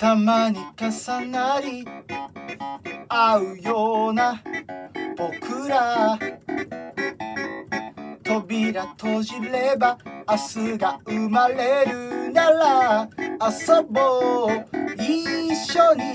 たまに重なり合うような僕ら。扉閉じれば明日が生まれるなら遊ぼう一緒に。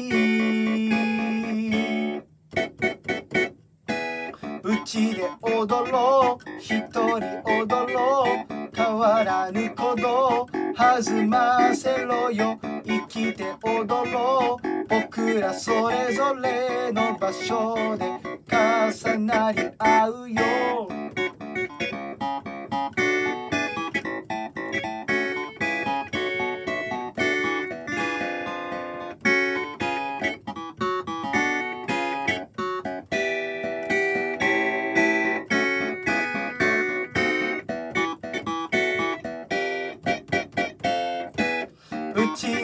うちで踊ろう一人踊ろう変わらぬ鼓動。弾ませろよ。生きて踊ろう。僕らそれぞれの場所で重なり合うよ。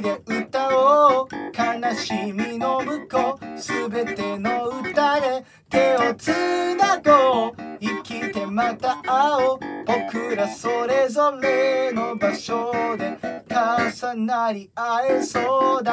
で歌おう悲しみの向こうすべての歌で手をつなごう。生きてまた会おう。僕らそれぞれの場所で重なり合えそうだ。